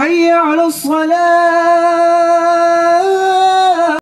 حي على الصلاة.